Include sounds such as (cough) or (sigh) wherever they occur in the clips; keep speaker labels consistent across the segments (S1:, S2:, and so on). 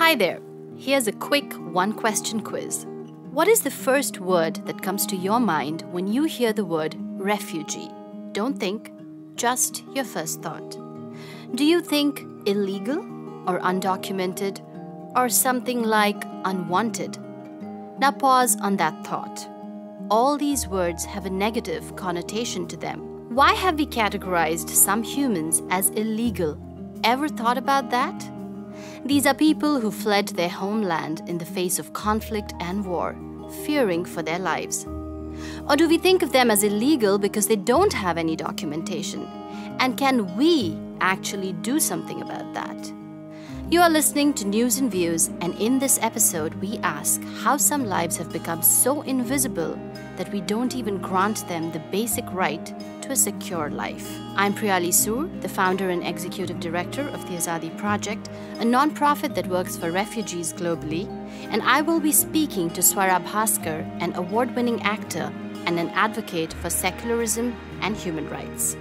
S1: Hi there. Here's a quick one question quiz. What is the first word that comes to your mind when you hear the word refugee? Don't think, just your first thought. Do you think illegal or undocumented or something like unwanted? Now pause on that thought. All these words have a negative connotation to them. Why have we categorized some humans as illegal? Ever thought about that? These are people who fled their homeland in the face of conflict and war, fearing for their lives. Or do we think of them as illegal because they don't have any documentation? And can we actually do something about that? You are listening to News and Views, and in this episode, we ask how some lives have become so invisible that we don't even grant them the basic right to a secure life. I'm Priyali Sur, the founder and executive director of the Azadi Project, a nonprofit that works for refugees globally, and I will be speaking to Swara Bhaskar, an award winning actor and an advocate for secularism and human rights.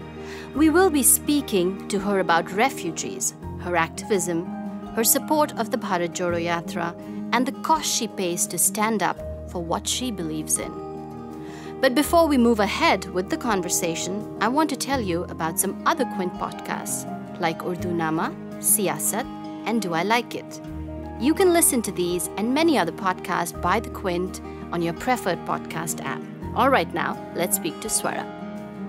S1: We will be speaking to her about refugees, her activism, her support of the Bharat Jodo Yatra, and the cost she pays to stand up for what she believes in. But before we move ahead with the conversation, I want to tell you about some other Quint podcasts like Urdu Nama, Siyasat, and Do I Like It? You can listen to these and many other podcasts by The Quint on your preferred podcast app. All right, now let's speak to Swara.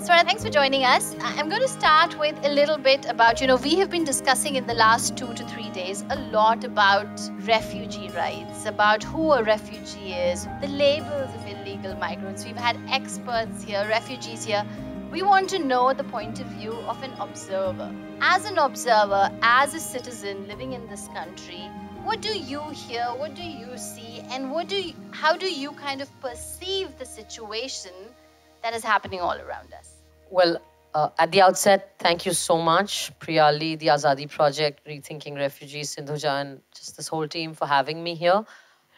S1: Swara, thanks for joining us. I'm going to start with a little bit about, you know, we have been discussing in the last two to three days a lot about refugee rights, about who a refugee is, the labels of illegal migrants. We've had experts here, refugees here. We want to know the point of view of an observer. As an observer, as a citizen living in this country, what do you hear? What do you see? And what do you, how do you kind of perceive the situation that is happening all around us?
S2: Well, uh, at the outset, thank you so much, Priyali, the Azadi Project, Rethinking Refugees, Sindhuja, and just this whole team for having me here.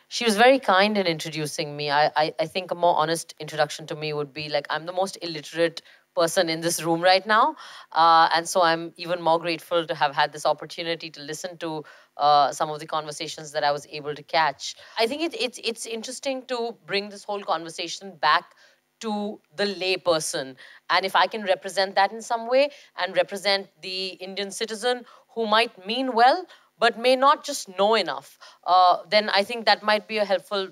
S2: She was very kind in introducing me. I, I, I think a more honest introduction to me would be like, I'm the most illiterate person in this room right now. Uh, and so I'm even more grateful to have had this opportunity to listen to uh, some of the conversations that I was able to catch. I think it, it's, it's interesting to bring this whole conversation back to the layperson. And if I can represent that in some way and represent the Indian citizen who might mean well, but may not just know enough, uh, then I think that might be a helpful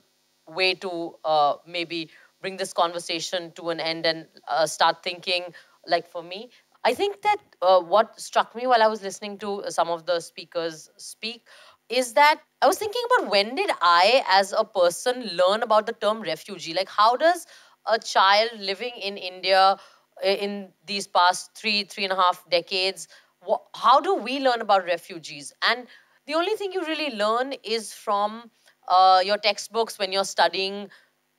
S2: way to uh, maybe bring this conversation to an end and uh, start thinking, like for me. I think that uh, what struck me while I was listening to some of the speakers speak is that I was thinking about when did I, as a person, learn about the term refugee? Like, how does a child living in India eh, in these past three, three and a half decades, how do we learn about refugees? And the only thing you really learn is from uh, your textbooks when you're studying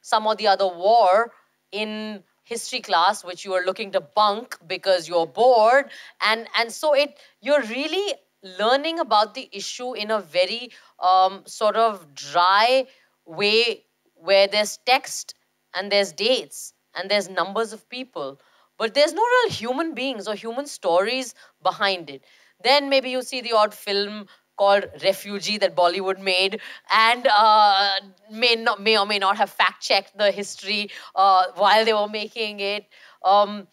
S2: some or the other war in history class which you are looking to bunk because you're bored and and so it you're really learning about the issue in a very um, sort of dry way where there's text and there's dates and there's numbers of people but there's no real human beings or human stories behind it. Then maybe you see the odd film called refugee that bollywood made and uh, may not may or may not have fact checked the history uh, while they were making it. Um,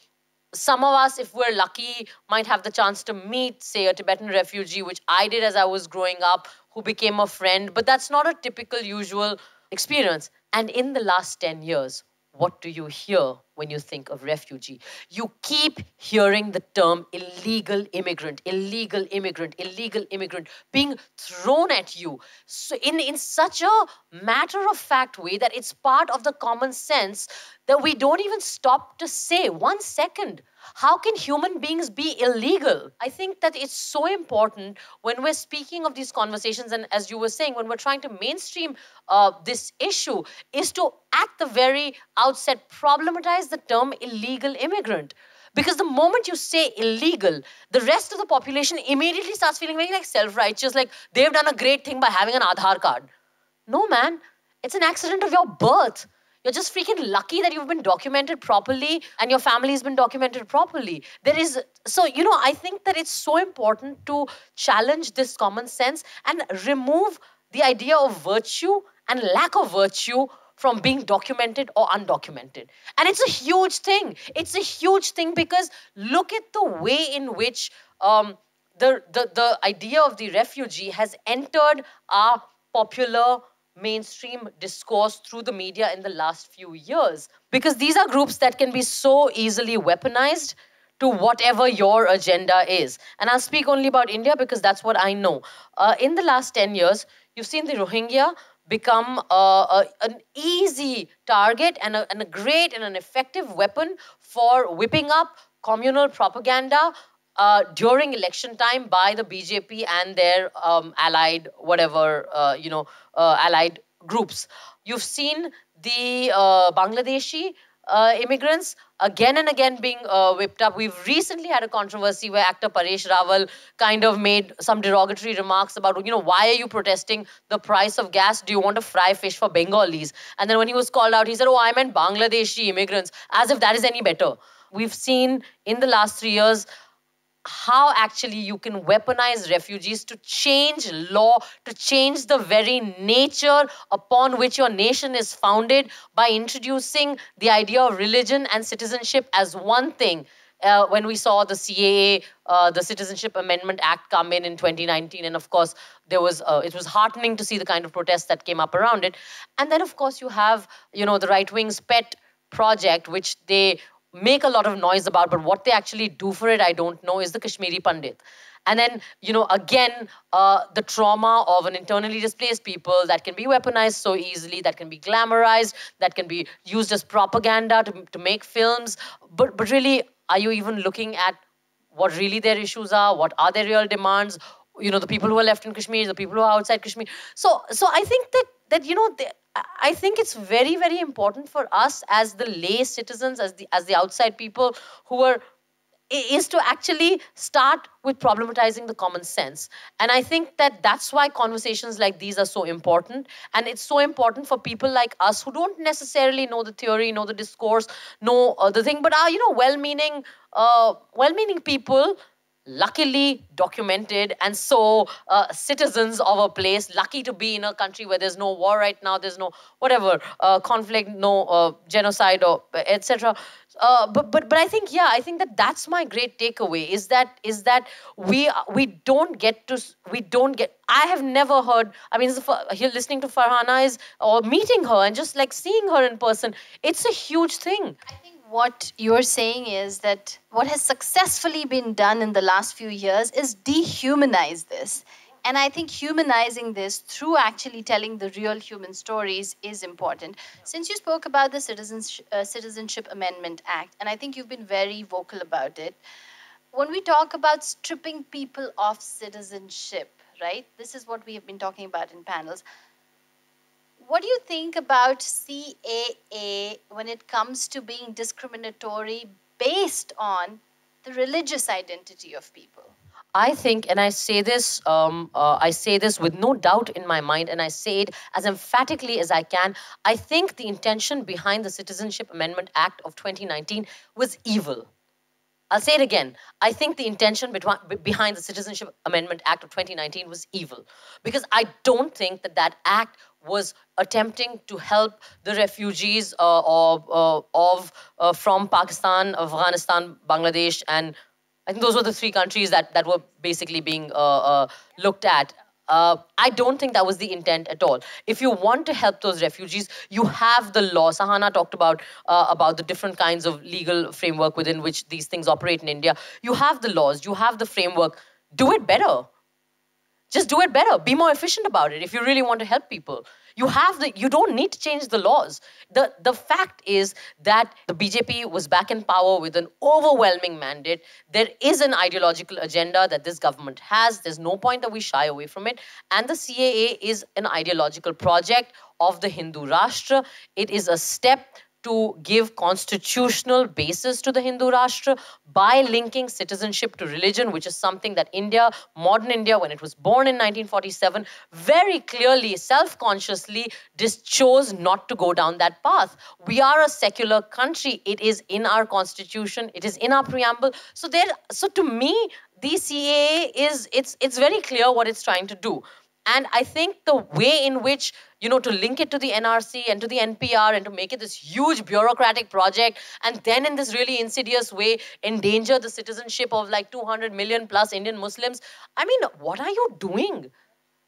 S2: some of us if we're lucky might have the chance to meet say a tibetan refugee which i did as i was growing up who became a friend but that's not a typical usual experience and in the last 10 years, what do you hear when you think of refugee? You keep hearing the term illegal immigrant, illegal immigrant, illegal immigrant being thrown at you so in, in such a matter of fact way that it's part of the common sense that we don't even stop to say one second how can human beings be illegal? I think that it's so important when we're speaking of these conversations, and as you were saying, when we're trying to mainstream uh, this issue, is to at the very outset problematize the term illegal immigrant. Because the moment you say illegal, the rest of the population immediately starts feeling very like self-righteous, like they've done a great thing by having an Aadhaar card. No, man, it's an accident of your birth. You're just freaking lucky that you've been documented properly and your family's been documented properly. There is, so, you know, I think that it's so important to challenge this common sense and remove the idea of virtue and lack of virtue from being documented or undocumented. And it's a huge thing. It's a huge thing because look at the way in which um, the, the, the idea of the refugee has entered our popular mainstream discourse through the media in the last few years. Because these are groups that can be so easily weaponized to whatever your agenda is. And I'll speak only about India because that's what I know. Uh, in the last 10 years, you've seen the Rohingya become a, a, an easy target and a, and a great and an effective weapon for whipping up communal propaganda uh, during election time by the BJP and their um, allied, whatever, uh, you know, uh, allied groups. You've seen the uh, Bangladeshi immigrants again and again being whipped up. We've recently had a controversy where actor Paresh Rawal kind of made some derogatory remarks about, you know, why are you protesting the price of gas? Do you want to fry fish for Bengalis? And then when he was called out, he said, oh, I meant Bangladeshi immigrants, as if that is any better. We've seen in the last three years how actually you can weaponize refugees to change law, to change the very nature upon which your nation is founded by introducing the idea of religion and citizenship as one thing. Uh, when we saw the CAA, uh, the Citizenship Amendment Act, come in in 2019, and of course there was uh, it was heartening to see the kind of protests that came up around it. And then of course you have you know the right wing's pet project, which they make a lot of noise about, but what they actually do for it, I don't know, is the Kashmiri Pandit. And then, you know, again, uh, the trauma of an internally displaced people that can be weaponized so easily, that can be glamorized, that can be used as propaganda to, to make films. But, but really, are you even looking at what really their issues are? What are their real demands? You know, the people who are left in Kashmir, the people who are outside Kashmir. So, so I think that that you know I think it's very, very important for us as the lay citizens, as the as the outside people who are is to actually start with problematizing the common sense. And i think that that's why conversations like these are so important. And it's so important for people like us who don't necessarily know the theory know the discourse know uh, the thing but are you know well-meaning uh, well-meaning people luckily documented and so uh, citizens of a place lucky to be in a country where there's no war right now there's no whatever uh, conflict no uh, genocide or etc uh, but but but I think yeah I think that that's my great takeaway is that is that we we don't get to we don't get I have never heard I mean listening to Farhana is or meeting her and just like seeing her in person it's a huge thing
S1: what you're saying is that what has successfully been done in the last few years is dehumanize this. And I think humanizing this through actually telling the real human stories is important. Since you spoke about the Citizens, uh, Citizenship Amendment Act, and I think you've been very vocal about it, when we talk about stripping people of citizenship, right? This is what we have been talking about in panels what do you think about CAA when it comes to being discriminatory based on the religious identity of people?
S2: I think, and I say this, um, uh, I say this with no doubt in my mind, and I say it as emphatically as I can. I think the intention behind the Citizenship Amendment Act of 2019 was evil. I'll say it again. I think the intention behind the Citizenship Amendment Act of 2019 was evil because I don't think that that act was attempting to help the refugees uh, of, uh, of uh, from Pakistan, Afghanistan, Bangladesh, and I think those were the three countries that, that were basically being uh, uh, looked at. Uh, I don't think that was the intent at all. If you want to help those refugees, you have the law. Sahana talked about about the different kinds of legal framework within which these things operate in India. You have the laws. You have the framework. Do it better just do it better. Be more efficient about it if you really want to help people. You have the you don't need to change the laws. The the fact is that the bjp was back in power with an overwhelming mandate. There is an ideological agenda that this government has. There's no point that we shy away from it. And the caa is an ideological project of the hindu rashtra. It is a step to give constitutional basis to the Hindu Rashtra by linking citizenship to religion, which is something that India, modern India, when it was born in 1947, very clearly, self consciously just chose not to go down that path. We are a secular country. It is in our constitution, it is in our preamble. So, there, so to me, the CAA is it's it's very clear what it's trying to do And I think the way in which, you know, to link it to the NRC and to the NPR and to make it this huge bureaucratic project and then in this really insidious way endanger the citizenship of like 200 million plus Indian Muslims. I mean, what are you doing?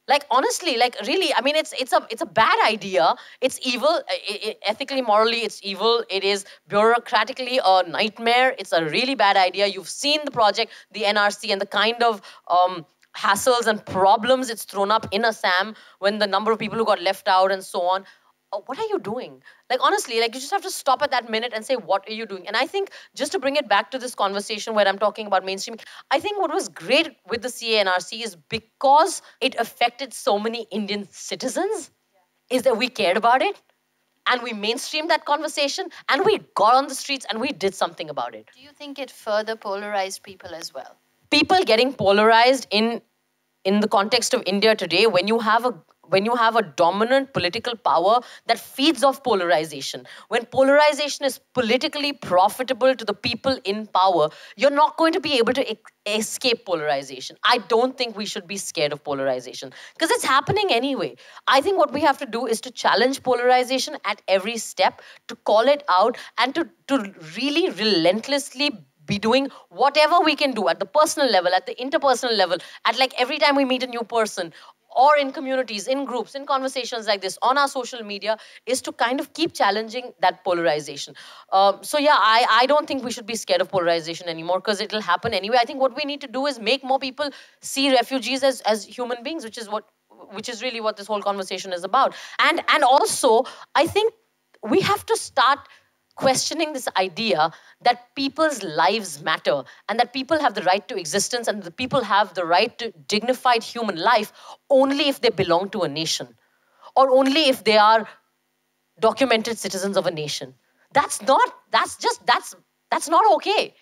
S2: like honestly like really i mean it's it's a it's a bad idea it's evil it, it, ethically morally it's evil it is bureaucratically a nightmare it's a really bad idea you've seen the project the nrc and the kind of um, hassles and problems it's thrown up in assam when the number of people who got left out and so on oh, what are you doing? Like, honestly, like, you just have to stop at that minute and say, what are you doing? And I think just to bring it back to this conversation where I'm talking about mainstream, I think what was great with the CANRC is because it affected so many Indian citizens, is that we cared about it and we mainstreamed that conversation and we got on the streets and we did something about it.
S1: Do you think it further polarized people as well?
S2: People getting polarized in in the context of India today, when you have a when you have a dominant political power that feeds off polarization, when polarization is politically profitable to the people in power, you're not going to be able to escape polarization. I don't think we should be scared of polarization because it's happening anyway. I think what we have to do is to challenge polarization at every step, to call it out, and to, to really relentlessly be doing whatever we can do at the personal level, at the interpersonal level, at like every time we meet a new person, or in communities, in groups, in conversations like this on our social media is to kind of keep challenging that polarization. Um, so, yeah, I, I don't think we should be scared of polarization anymore because it'll happen anyway. I think what we need to do is make more people see refugees as, as human beings, which is what which is really what this whole conversation is about. And and also, I think we have to start questioning this idea that people's lives matter and that people have the right to existence and the people have the right to dignified human life only if they belong to a nation or only if they are documented citizens of a nation. That's not that's just that's that's not okay.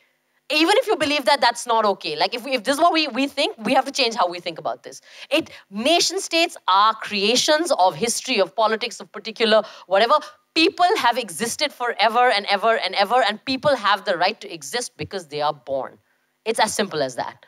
S2: Even if you believe that that's not okay. Like if, we, if this is what we, we think we have to change how we think about this. It nation states are creations of history of politics of particular whatever people have existed forever and ever and ever, and people have the right to exist because they are born. It's as simple as that.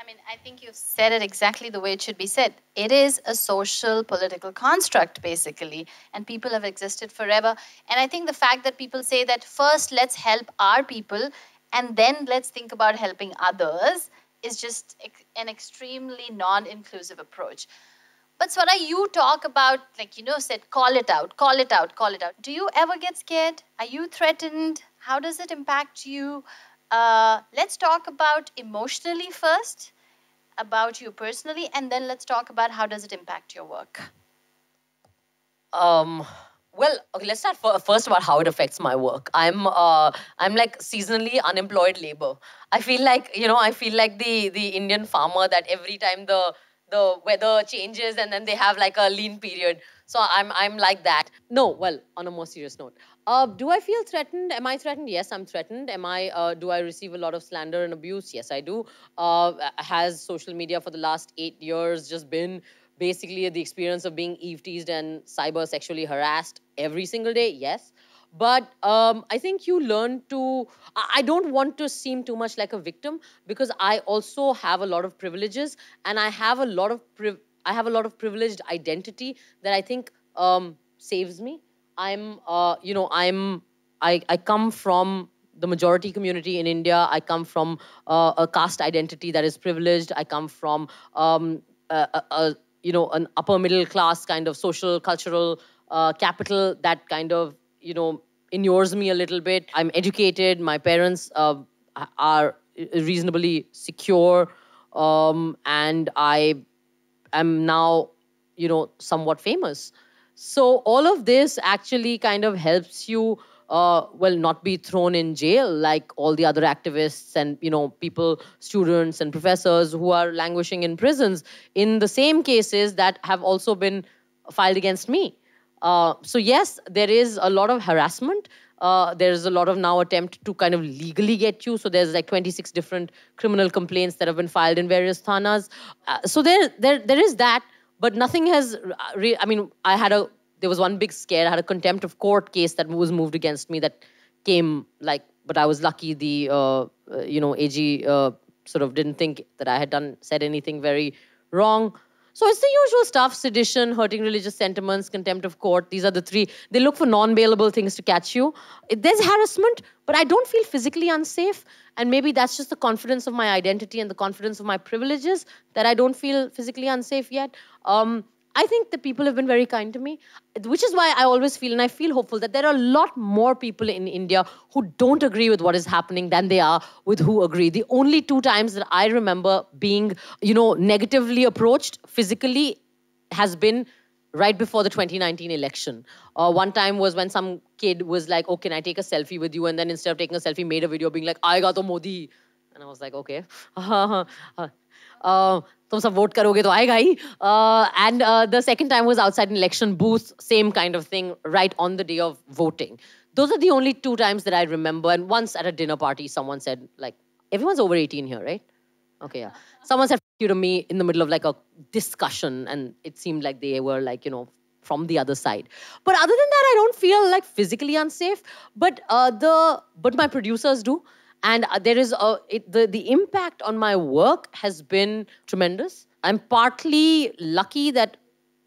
S1: I mean, I think you've said it exactly the way it should be said. It is a social political construct, basically, and people have existed forever. And I think the fact that people say that first let's help our people and then let's think about helping others is just an extremely non inclusive approach. But Swara, you talk about, like, you know, said, call it out, call it out, call it out. Do you ever get scared? Are you threatened? How does it impact you? Uh, let's talk about emotionally first, about you personally, and then let's talk about how does it impact your work.
S2: Um, well, okay, let's start first about how it affects my work. I'm uh, I'm like seasonally unemployed labor. I feel like you know I feel like the the Indian farmer that every time the the weather changes and then they have like a lean period. So I'm I'm like that. No, well, on a more serious note, uh, do I feel threatened? Am I threatened? Yes, I'm threatened. Am I? Uh, do I receive a lot of slander and abuse? Yes, I do. Uh, has social media for the last eight years just been basically the experience of being eve teased and cyber sexually harassed every single day? Yes. But um, I think you learn to. I don't want to seem too much like a victim because I also have a lot of privileges and I have a lot of priv- I have a lot of privileged identity that I think um, saves me. I'm, uh, you know, I'm, I, I come from the majority community in India. I come from uh, a caste identity that is privileged. I come from, um, a, a, a, you know, an upper middle class kind of social, cultural uh, capital that kind of you know, inures me a little bit. I'm educated. My parents uh, are reasonably secure, um, and I am now, you know, somewhat famous. So all of this actually kind of helps you. Uh, well, not be thrown in jail like all the other activists and you know people, students and professors who are languishing in prisons in the same cases that have also been filed against me. Uh, so yes, there is a lot of harassment. Uh, there's a lot of now attempt to kind of legally get you. So there's like 26 different criminal complaints that have been filed in various thanas. Uh, so there, there, there is that, but nothing has. Uh, re- I mean, I had a there was one big scare. I had a contempt of court case that was moved against me that came like, but I was lucky. The uh, uh you know AG sort of didn't think that I had done said anything very wrong. So it's the usual stuff sedition, hurting religious sentiments, contempt of court. These are the three. They look for non bailable things to catch you. There's harassment, but I don't feel physically unsafe. And maybe that's just the confidence of my identity and the confidence of my privileges that I don't feel physically unsafe yet. Um, I think the people have been very kind to me, which is why I always feel and I feel hopeful that there are a lot more people in India who don't agree with what is happening than they are with who agree. The only two times that I remember being, you know, negatively approached physically has been right before the 2019 election. Uh, one time was when some kid was like, "Oh, can I take a selfie with you?" And then instead of taking a selfie, made a video being like, "I got the Modi," and I was like, "Okay." (laughs) uh, तुम सब vote करोगे तो आएगा ही and the second time was outside election booth same kind of thing right on the day of voting those are the only two times that I remember. And once at a dinner party, someone said, like, everyone's over 18 here, right? Okay, yeah. Someone said you to me in the middle of like a discussion, and it seemed like they were like, you know, from the other side. But other than that, I don't feel like physically unsafe. But uh, the but my producers do and uh, there is a it, the the impact on my work has been tremendous. I'm partly lucky that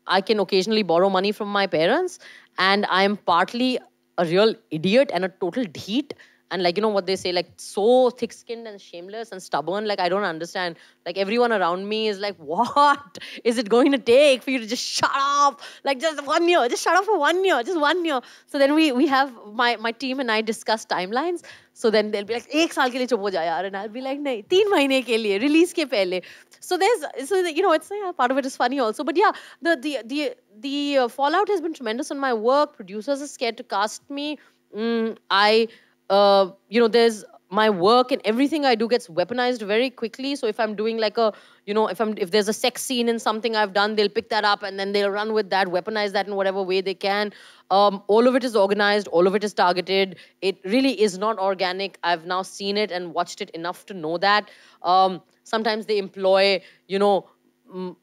S2: i can occasionally borrow money from my parents and i'm partly a real idiot and a total dheet and like you know what they say like so thick skinned and shameless and stubborn like i don't understand. Like everyone around me is like what (laughs) is it going to take for you to just shut up like just one year just shut up for one year just one year. So then we we have my my team and i discuss timelines. So then they'll be like ek saal ke liye chup ho ja yaar and i'll be like nahi teen mahine ke liye release ke pehle so there's so you know it's yeah, part of it is funny also. But yeah the the the the uh, fallout has been tremendous on my work. Producers are scared to cast me. Mm, i uh, you know, there's my work and everything I do gets weaponized very quickly. So if I'm doing like a, you know, if I'm if there's a sex scene in something I've done, they'll pick that up and then they'll run with that, weaponize that in whatever way they can. Um, all of it is organized, all of it is targeted. It really is not organic. I've now seen it and watched it enough to know that. Um, sometimes they employ, you know,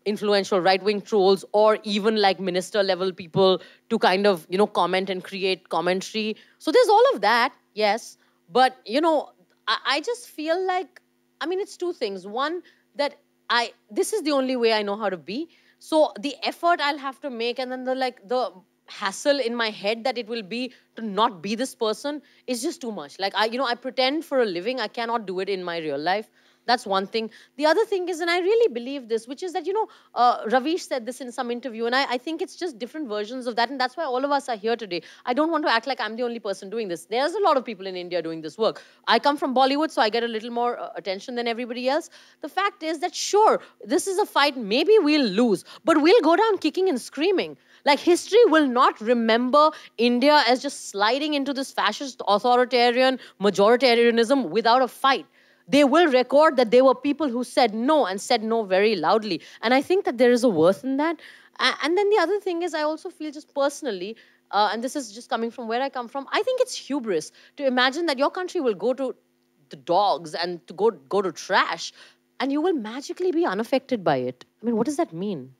S2: influential right-wing trolls or even like minister level people to kind of you know comment and create commentary so there's all of that yes but you know I, I just feel like i mean it's two things. One that i this is the only way i know how to be. So the effort i'll have to make and then the like the hassle in my head that it will be to not be this person is just too much. Like i you know i pretend for a living i cannot do it in my real life that's one thing. The other thing is, and I really believe this, which is that, you know, uh, Ravish said this in some interview, and I, I think it's just different versions of that. And that's why all of us are here today. I don't want to act like I'm the only person doing this. There's a lot of people in India doing this work. I come from Bollywood, so I get a little more uh, attention than everybody else. The fact is that, sure, this is a fight. Maybe we'll lose, but we'll go down kicking and screaming. Like history will not remember India as just sliding into this fascist authoritarian majoritarianism without a fight they will record that there were people who said no and said no very loudly. And I think that there is a worth in that. And then the other thing is, I also feel just personally, uh, and this is just coming from where I come from, I think it's hubris to imagine that your country will go to the dogs and to go go to trash, and you will magically be unaffected by it. I mean, what does that mean?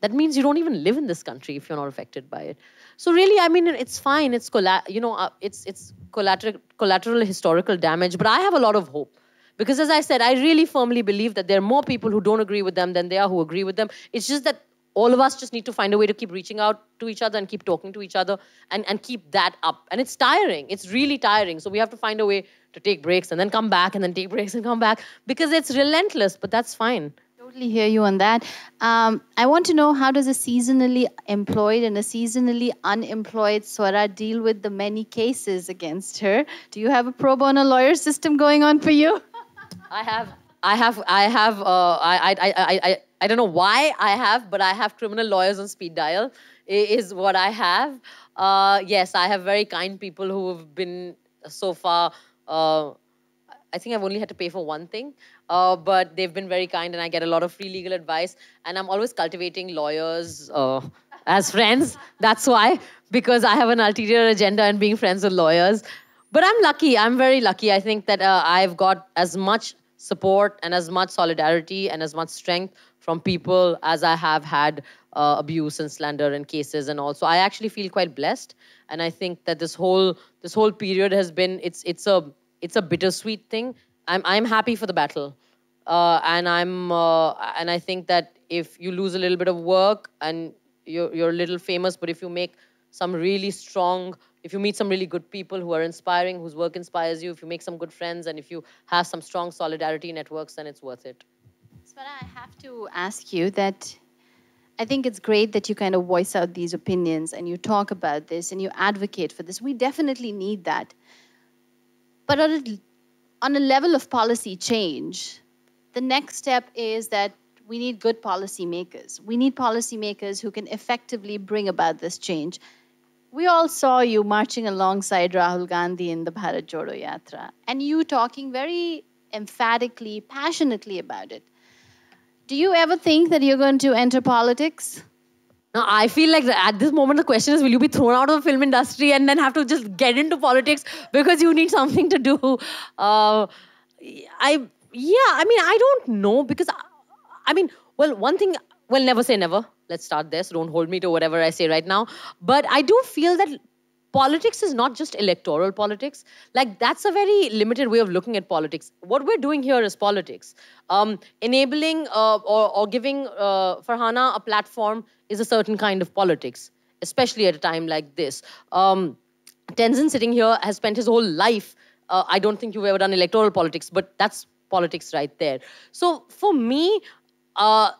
S2: That means you don't even live in this country if you're not affected by it. So really, I mean, it's fine. It's colla- you know, uh, it's it's collateral collateral historical damage. But I have a lot of hope because as I said, I really firmly believe that there are more people who don't agree with them than there are who agree with them. It's just that all of us just need to find a way to keep reaching out to each other and keep talking to each other and, and keep that up. And it's tiring. It's really tiring. So we have to find a way to take breaks and then come back and then take breaks and come back because it's relentless, but that's fine.
S1: Totally hear you on that. Um, I want to know how does a seasonally employed and a seasonally unemployed Swara deal with the many cases against her? Do you have a pro bono lawyer system going on for you?
S2: I have, I have, I have, uh, I, I, I, I, I don't know why I have, but I have criminal lawyers on speed dial. Is what I have. Uh, yes, I have very kind people who have been so far. Uh, I think I've only had to pay for one thing, uh, but they've been very kind, and I get a lot of free legal advice. And I'm always cultivating lawyers uh, as friends. That's why, because I have an ulterior agenda in being friends with lawyers. But I'm lucky. I'm very lucky. I think that uh, I've got as much support and as much solidarity and as much strength from people as I have had uh, abuse and slander and cases and all. So I actually feel quite blessed, and I think that this whole this whole period has been it's it's a it's a bittersweet thing. I'm I'm happy for the battle, uh, and I'm uh, and I think that if you lose a little bit of work and you're, you're a little famous, but if you make some really strong, if you meet some really good people who are inspiring, whose work inspires you, if you make some good friends, and if you have some strong solidarity networks, then it's worth it.
S1: Swara, I have to ask you that I think it's great that you kind of voice out these opinions and you talk about this and you advocate for this. We definitely need that. But on a, on a level of policy change, the next step is that we need good policymakers. We need policymakers who can effectively bring about this change. We all saw you marching alongside Rahul Gandhi in the Bharat Jodo Yatra, and you talking very emphatically, passionately about it. Do you ever think that you're going to enter politics?
S2: Now, I feel like at this moment the question is will you be thrown out of the film industry and then have to just get into politics because you need something to do? Uh, I yeah, I mean I don't know because I, I mean well one thing well never say never. Let's start there. So don't hold me to whatever I say right now. But I do feel that politics is not just electoral politics. Like, that's a very limited way of looking at politics. What we're doing here is politics. Um, enabling uh, or, or, giving uh, Farhana a platform is a certain kind of politics, especially at a time like this. Um, Tenzin sitting here has spent his whole life. Uh, I don't think you've ever done electoral politics, but that's politics right there. So for me, uh,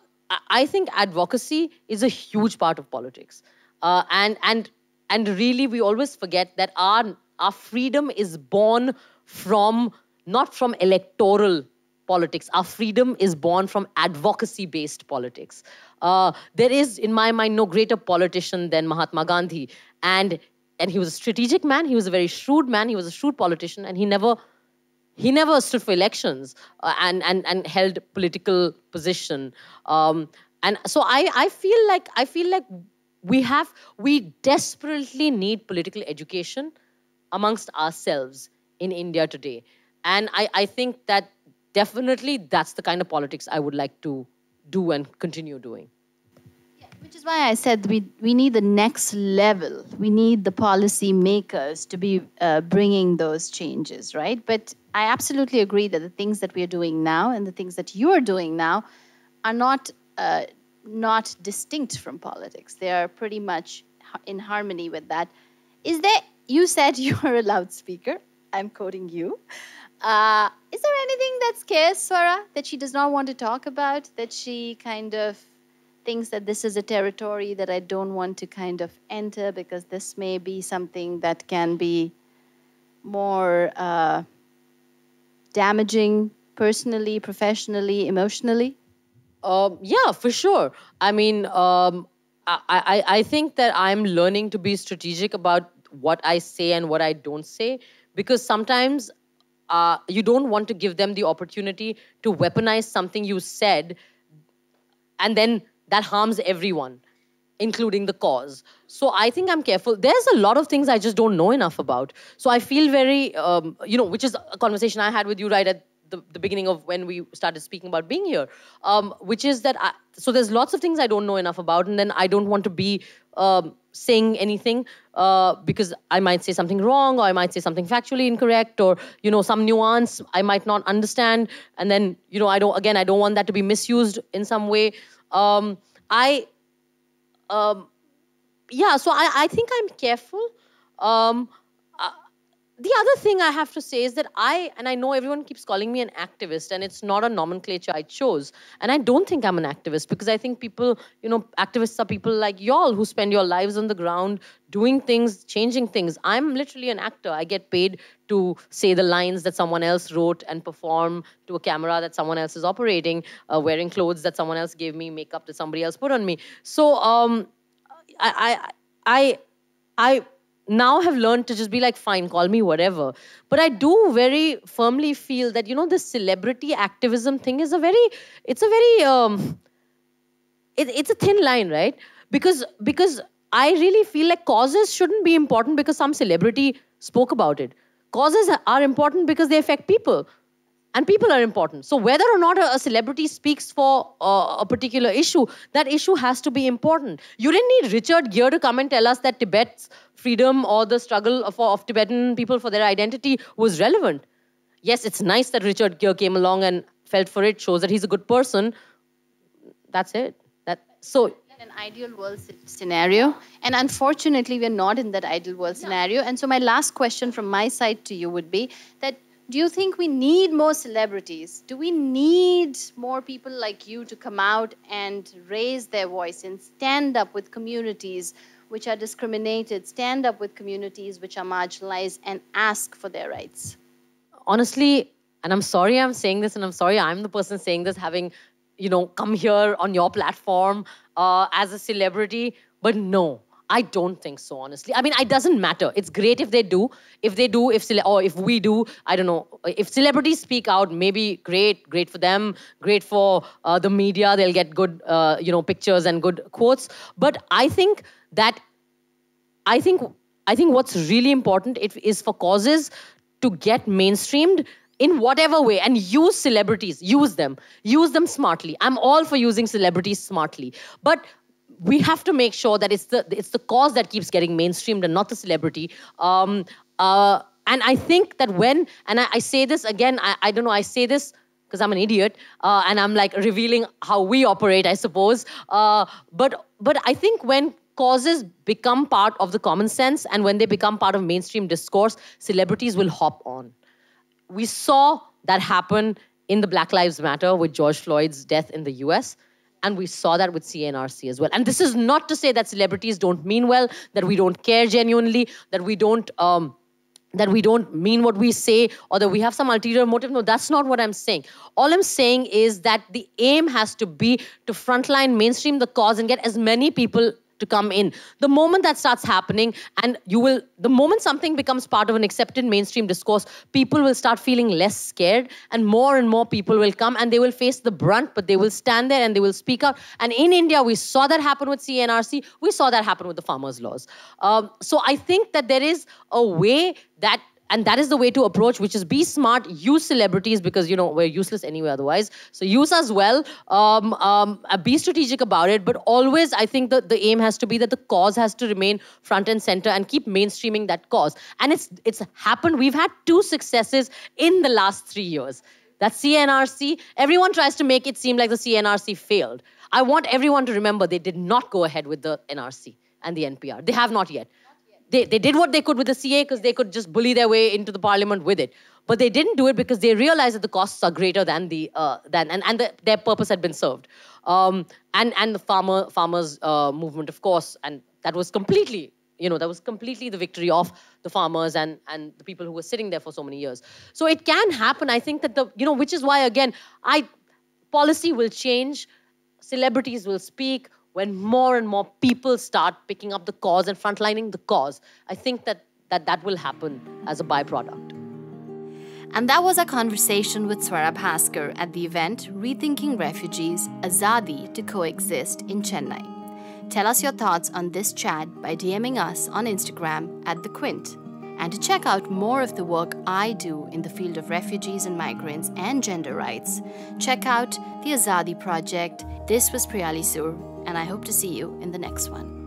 S2: I think advocacy is a huge part of politics. Uh, and and and really we always forget that our our freedom is born from not from electoral politics. Our freedom is born from advocacy based politics. Uh, there is in my mind no greater politician than mahatma gandhi. And and he was a strategic man. He was a very shrewd man. He was a shrewd politician and he never he never stood for elections uh, and, and and held political position um, and so I, I feel like i feel like we have we desperately need political education amongst ourselves in india today and i, I think that definitely that's the kind of politics i would like to do and continue doing
S1: which is why I said we, we need the next level. We need the policy makers to be uh, bringing those changes, right? But I absolutely agree that the things that we are doing now and the things that you are doing now are not uh, not distinct from politics. They are pretty much in harmony with that. Is there, you said (laughs) you are a loudspeaker. I'm quoting you. Uh, is there anything that scares Swara that she does not want to talk about? That she kind of thinks that this is a territory that I don't want to kind of enter because this may be something that can be more uh, damaging personally, professionally, emotionally?
S2: Um, yeah, for sure. I mean, um, I, I, I think that I'm learning to be strategic about what I say and what I don't say because sometimes uh, you don't want to give them the opportunity to weaponize something you said and then that harms everyone including the cause. So i think i'm careful. There's a lot of things i just don't know enough about. So i feel very um, you know which is a conversation i had with you right at the, the beginning of when we started speaking about being here, um, which is that I, so there's lots of things I don't know enough about, and then I don't want to be um, saying anything uh, because I might say something wrong, or I might say something factually incorrect, or you know some nuance I might not understand, and then you know I don't again I don't want that to be misused in some way. Um, I um, yeah, so I, I think I'm careful. Um, the other thing I have to say is that I, and I know everyone keeps calling me an activist, and it's not a nomenclature I chose. And I don't think I'm an activist because I think people, you know, activists are people like y'all who spend your lives on the ground doing things, changing things. I'm literally an actor. I get paid to say the lines that someone else wrote and perform to a camera that someone else is operating, uh, wearing clothes that someone else gave me, makeup that somebody else put on me. So um, I, I, I, I now have learned to just be like, fine, call me whatever. But I do very firmly feel that, you know, this celebrity activism thing is a very, it's a very, um, it, it's a thin line, right? Because, because I really feel like causes shouldn't be important because some celebrity spoke about it. Causes are important because they affect people and people are important. So whether or not a, celebrity speaks for uh, a particular issue, that issue has to be important. You didn't need Richard Gere to come and tell us that Tibet's freedom or the struggle of, of Tibetan people for their identity was relevant. Yes, it's nice that Richard Gere came along and felt for it, shows that he's a good person. That's it. That so
S1: an ideal world scenario and unfortunately we're not in that ideal world scenario and so my last question from my side to you would be that do you think we need more celebrities? Do we need more people like you to come out and raise their voice and stand up with communities which are discriminated, stand up with communities which are marginalized, and ask for their rights?
S2: Honestly, and I'm sorry I'm saying this, and I'm sorry I'm the person saying this, having you know come here on your platform uh, as a celebrity, but no. I don't think so, honestly. I mean, it doesn't matter. It's great if they do. If they do, if or if we do, I don't know. If celebrities speak out, maybe great, great for them, great for uh, the media. They'll get good, uh, you know, pictures and good quotes. But I think that, I think, I think what's really important it is for causes to get mainstreamed in whatever way and use celebrities use them use them smartly i'm all for using celebrities smartly but we have to make sure that it's the it's the cause that keeps getting mainstreamed and not the celebrity. Um, uh, and I think that when and I, I say this again, I, I don't know, I say this because I'm an idiot uh, and I'm like revealing how we operate, I suppose. Uh, but but I think when causes become part of the common sense and when they become part of mainstream discourse, celebrities will hop on. We saw that happen in the Black Lives Matter with George Floyd's death in the US. And we saw that with CNRC as well. And this is not to say that celebrities don't mean well, that we don't care genuinely, that we don't. Um, that we don't mean what we say or that we have some ulterior motive. No, that's not what I'm saying. All I'm saying is that the aim has to be to frontline mainstream the cause and get as many people to come in. The moment that starts happening, and you will, the moment something becomes part of an accepted mainstream discourse, people will start feeling less scared, and more and more people will come and they will face the brunt, but they will stand there and they will speak out. And in India, we saw that happen with CNRC, we saw that happen with the farmers' laws. Um, so I think that there is a way that and that is the way to approach which is be smart use celebrities because you know we're useless anyway otherwise. So use us well. Um, um, uh, be strategic about it but always i think that the aim has to be that the cause has to remain front and center and keep mainstreaming that cause. And it's it's happened. We've had two successes in the last three years. That cnrc everyone tries to make it seem like the cnrc failed. I want everyone to remember they did not go ahead with the nrc and the npr they have not yet they, they did what they could with the CA because they could just bully their way into the parliament with it. But they didn't do it because they realized that the costs are greater than the uh, than and, and the, their purpose had been served. Um, and and the farmer farmers uh, movement, of course, and that was completely you know that was completely the victory of the farmers and and the people who were sitting there for so many years. So it can happen. I think that the you know which is why again I policy will change, celebrities will speak when more and more people start picking up the cause and frontlining the cause, I think that that, that will happen as a byproduct.
S1: And that was a conversation with Swara Bhaskar at the event Rethinking Refugees Azadi to Coexist in Chennai. Tell us your thoughts on this chat by DMing us on Instagram at The Quint. And to check out more of the work I do in the field of refugees and migrants and gender rights, check out the Azadi Project. This was Priyali Sur and I hope to see you in the next one.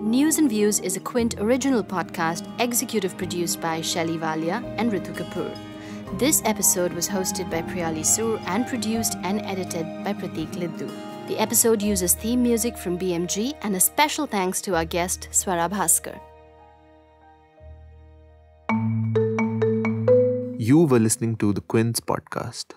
S1: News and Views is a Quint original podcast executive produced by Shelly Walia and Ritu Kapur. This episode was hosted by Priyali Sur and produced and edited by Pratik Liddu. The episode uses theme music from BMG and a special thanks to our guest Swara Bhaskar.
S3: You were listening to the Quints podcast.